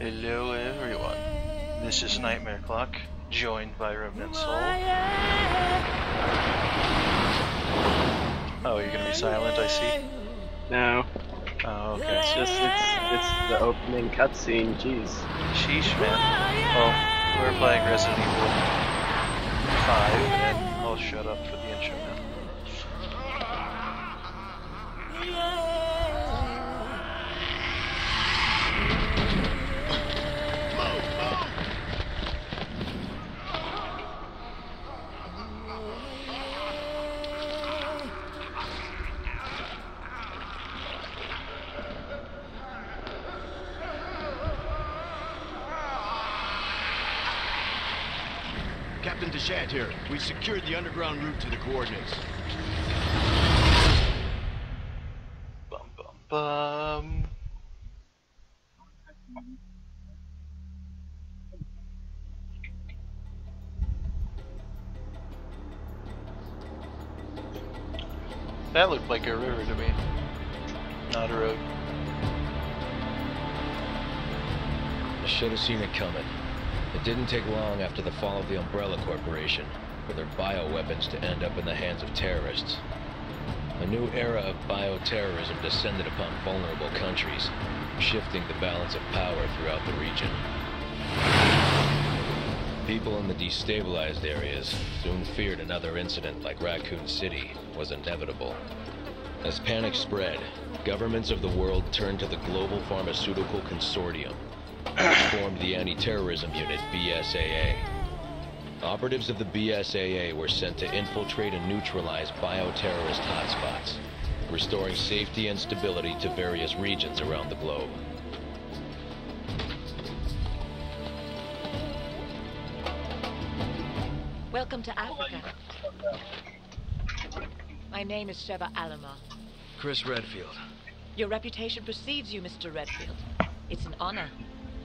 Hello everyone. This is Nightmare Clock, joined by Remnant Soul. Oh, you're gonna be silent, I see. No, Oh, okay. it's just it's it's the opening cutscene. Jeez. Sheesh, man. Well, we're playing Resident Evil 5, and I'll shut up for the intro now. Captain here. We've secured the underground route to the coordinates. Bum bum bum. That looked like a river to me, not a road. I should have seen it coming. It didn't take long after the fall of the Umbrella Corporation for their bioweapons to end up in the hands of terrorists. A new era of bioterrorism descended upon vulnerable countries, shifting the balance of power throughout the region. People in the destabilized areas soon feared another incident like Raccoon City was inevitable. As panic spread, governments of the world turned to the Global Pharmaceutical Consortium, formed the anti-terrorism unit BSAA. Operatives of the BSAA were sent to infiltrate and neutralize bioterrorist hotspots, restoring safety and stability to various regions around the globe. Welcome to Africa. My name is Sheva Alomar. Chris Redfield. Your reputation precedes you, Mr. Redfield. It's an honor.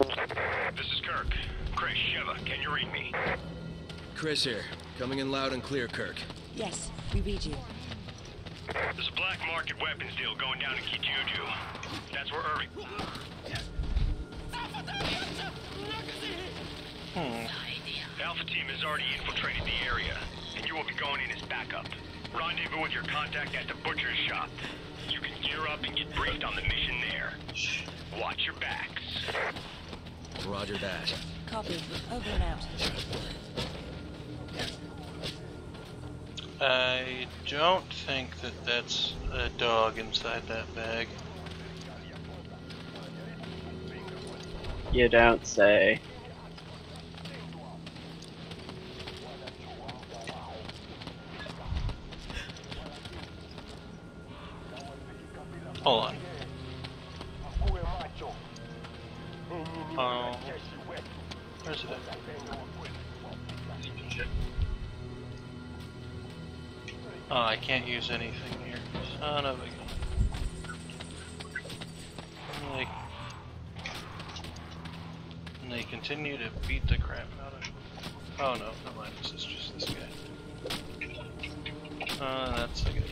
This is Kirk. Chris, Sheva, can you read me? Chris here, coming in loud and clear, Kirk. Yes, we read you. There's a black market weapons deal going down in Kijuju. That's where Irving... Hmm. Alpha team has already infiltrated the area, and you will be going in as backup. Rendezvous with your contact at the butcher's shop. You can gear up and get briefed on the mission there. Watch your backs. Roger that. Copy. Over and out. I don't think that that's a dog inside that bag. You don't say. Hold on. Oh. Where's it? Oh, I can't use anything here. Son of a gun. Like, and they continue to beat the crap out of me. Oh no, never mind. This is just this guy. Uh, that's a good.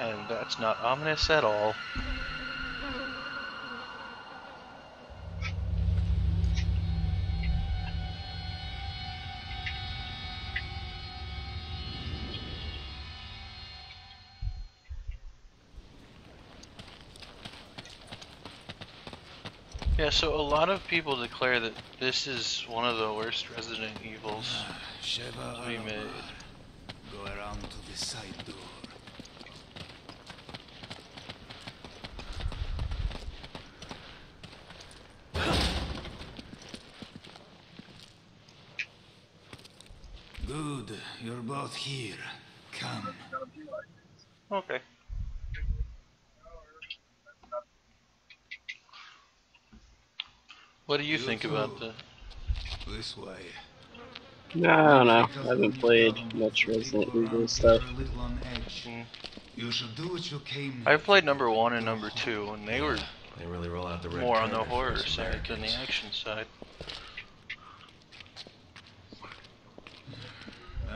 And that's not ominous at all. Yeah, so a lot of people declare that this is one of the worst Resident Evils ah, we made. Go around to the side door. Good, you're both here. Come. Okay. What do you You think too. about the This way. No, I don't know. I haven't played much Resident Evil stuff. You're a little on edge. Hmm. You should do what you came I played number one and number two, and they were They really roll out the more on the horror side than the action side.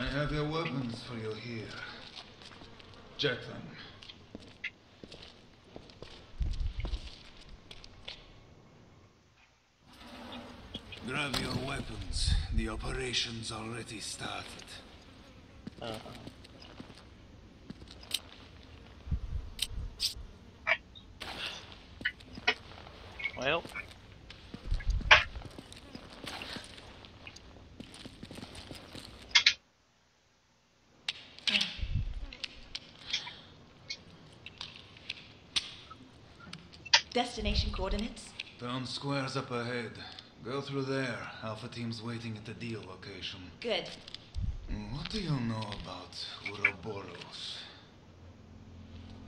I have your weapons for you here. Check them. Grab your weapons. The operation's already started. Uh, well, Destination coordinates? Town square's up ahead. Go through there. Alpha team's waiting at the deal location. Good. Mm, what do you know about Ouroboros?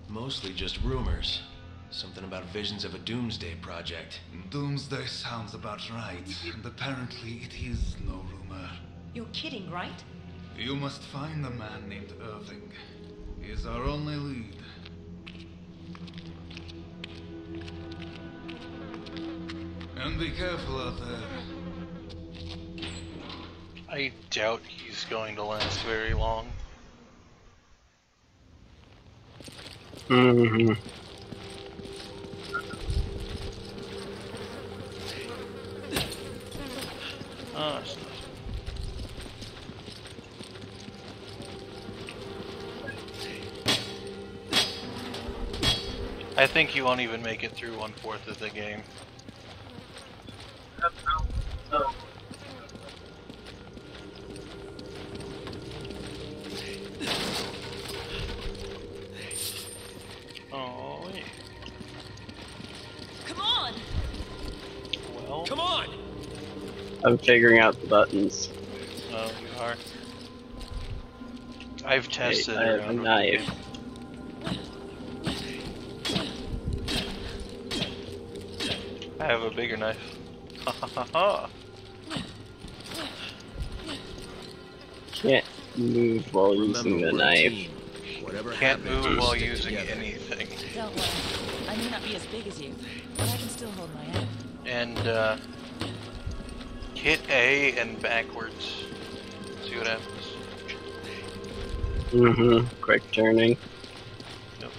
Mostly just rumors. Something about visions of a doomsday project. Doomsday sounds about right, and apparently it is no rumor. You're kidding, right? You must find a man named Irving. He is our only lead. And be careful out there. I doubt he's going to last very long. hmm Oh, I think you won't even make it through one fourth of the game. I'm figuring out the buttons. no, you are. I've Hey, tested I have a knife. I have a bigger knife. Ha ha ha ha. Can't move while using the knife. Whatever Can't happens, move while using together. anything. Don't worry. I may not be as big as you, but I can still hold my own. And uh, hit A and backwards. See what happens. Mm-hmm. Quick turning. Yep.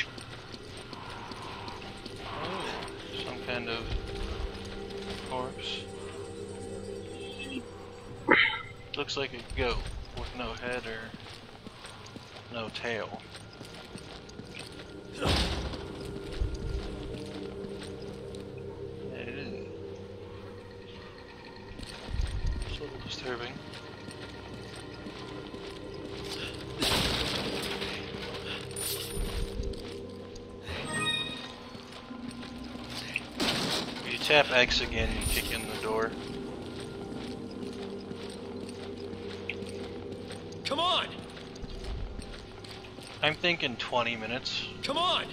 Oh, some kind of corpse. Looks like a goat with no head or no tail. Disturbing. If you tap X again, you kick in the door. Come on! I'm thinking 20 minutes Come on!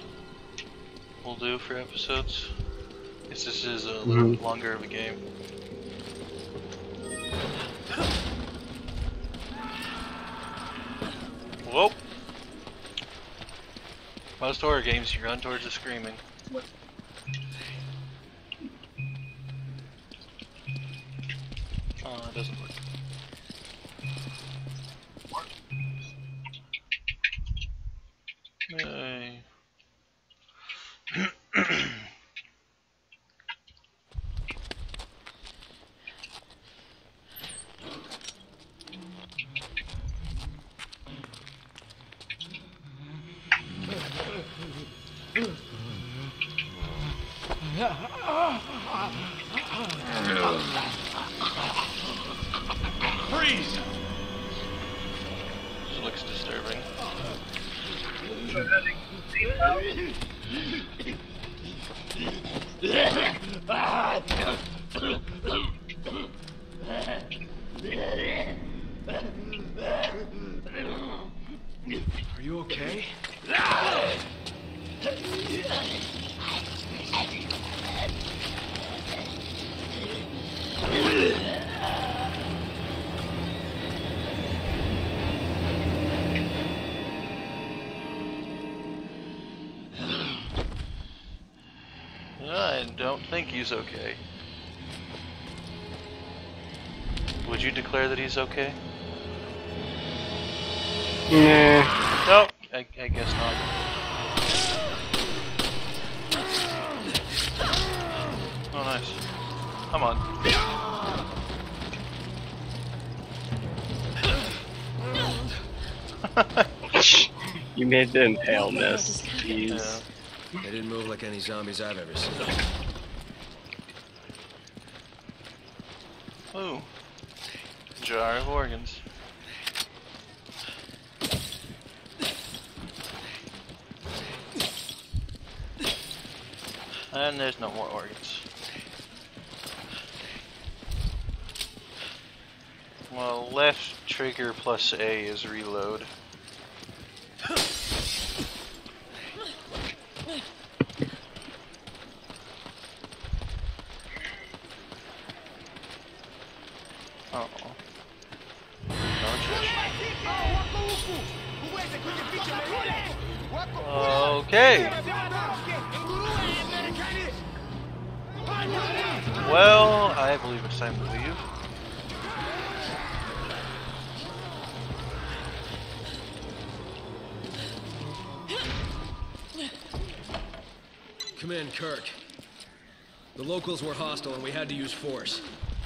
We'll do for episodes. Guess this is a little Mhm. longer of a game. Most horror games, you run towards the screaming. Freeze! This looks disturbing. don't think he's okay. Would you declare that he's okay? Nah. No, I, I guess not. Oh, nice. Come on. You made the impale miss. Jeez. Yeah. They didn't move like any zombies I've ever seen. Of organs. And there's no more organs. Well, left trigger plus A is reload. I believe it's time to leave. Come in, Kirk. The locals were hostile and we had to use force.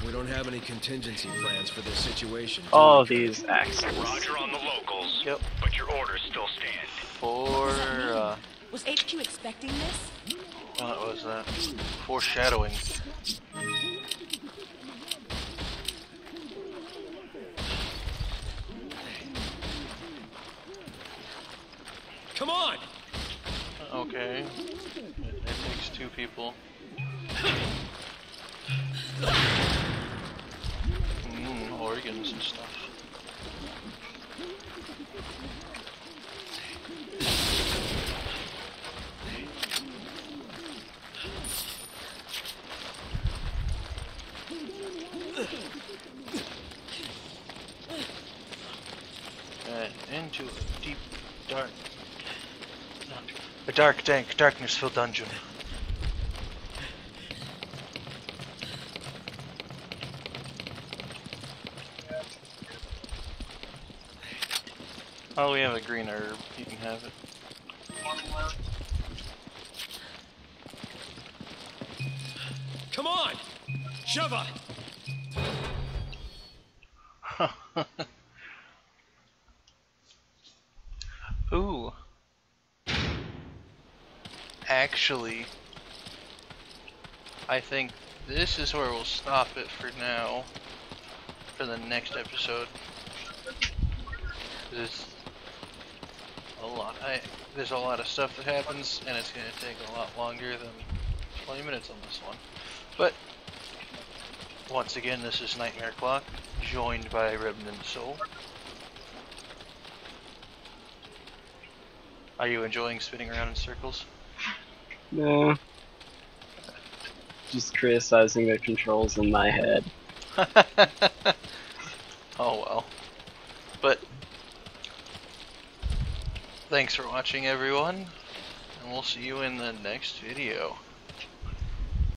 We don't have any contingency plans for this situation. All we, these axes. Roger on the locals. Yep. But your orders still stand. For, uh, Was HQ expecting this? what was that? Foreshadowing. Come on! Okay. It, it takes two people. Mmm, organs and stuff. And into a deep, dark, dark, dank, darkness-filled dungeon. Oh, we have a green herb. You can have it. Come on! Sheva! Actually, I think this is where we'll stop it for now. for the next episode. There's a lot. I, there's a lot of stuff that happens, and it's going to take a lot longer than 20 minutes on this one. But once again, this is Nightmare Clock, joined by Remnant Soul. Are you enjoying spinning around in circles? No. Just criticizing the controls in my head. oh well. But thanks for watching everyone, and we'll see you in the next video.